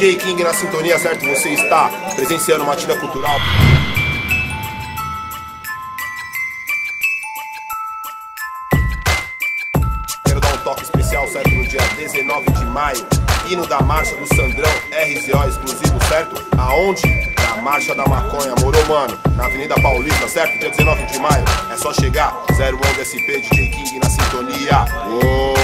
DJ King na sintonia, certo? Você está presenciando uma tira cultural. Quero dar um toque especial, certo? No dia 19 de maio, hino da marcha do Sandrão RZO exclusivo, certo? Aonde? Na Marcha da Maconha, morou, mano? Na Avenida Paulista, certo? Dia 19 de maio, é só chegar. 011 SP, DJ King na sintonia. Oh.